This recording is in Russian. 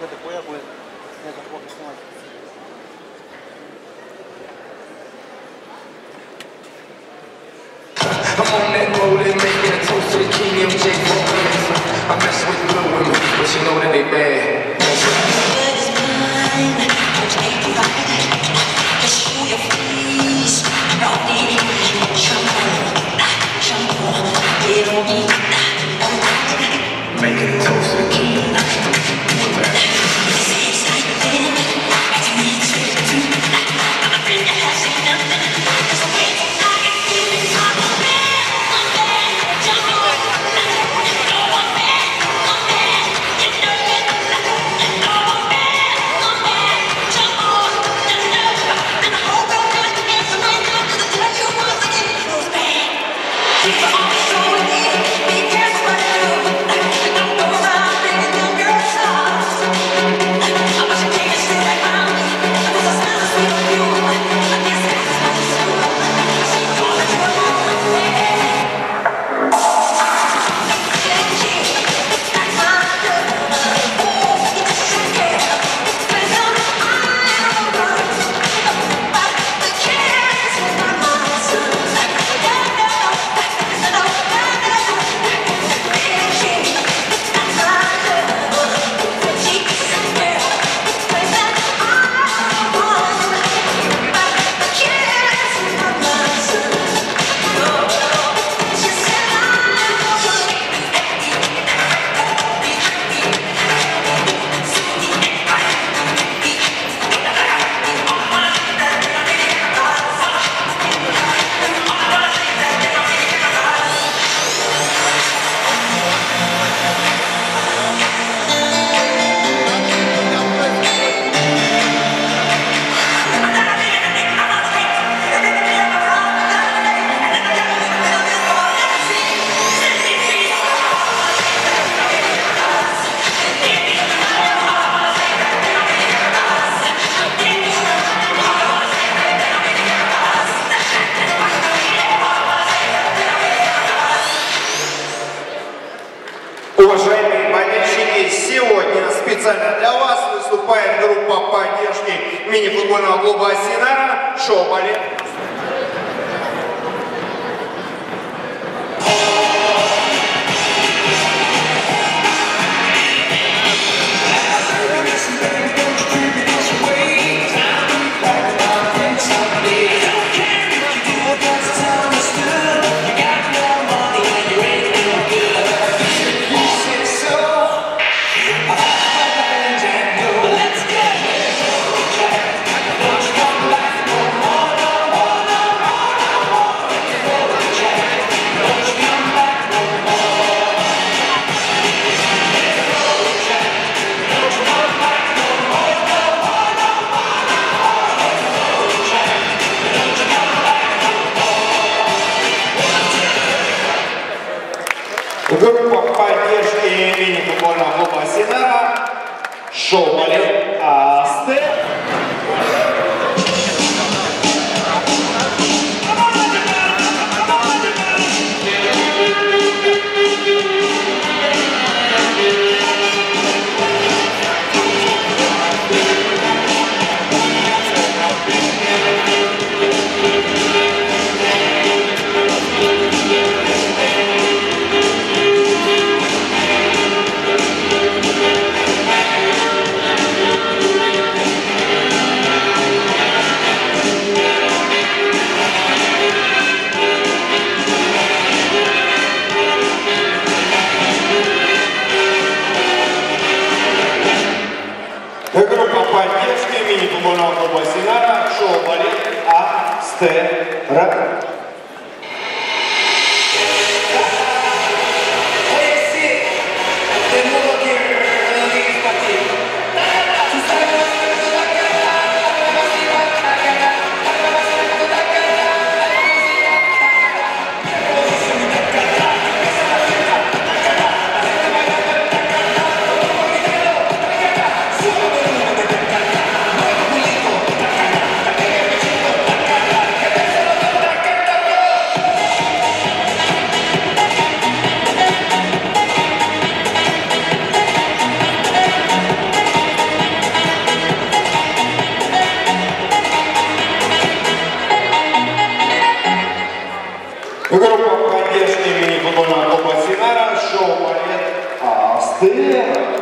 que te pues, tocó que se I'm on that road and making a toast to the king MJ Rollins. I mess with good women, but you know that they bad. Уважаемые болельщики, сегодня специально для вас выступает группа поддержки мини-футбольного клуба «Синара» шоу балет. Группа поддержки мини-футбольного клуба «Синара» шоу балет Группа поддержки мини-футбольного клуба «Синара» шоу балет «Асте». Группа поддержки мини-футбольного клуба Синара, шоу балет Астера.